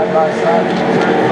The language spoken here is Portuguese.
Vai, vai, sai.